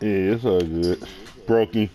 Yeah, it's all good. Brokey.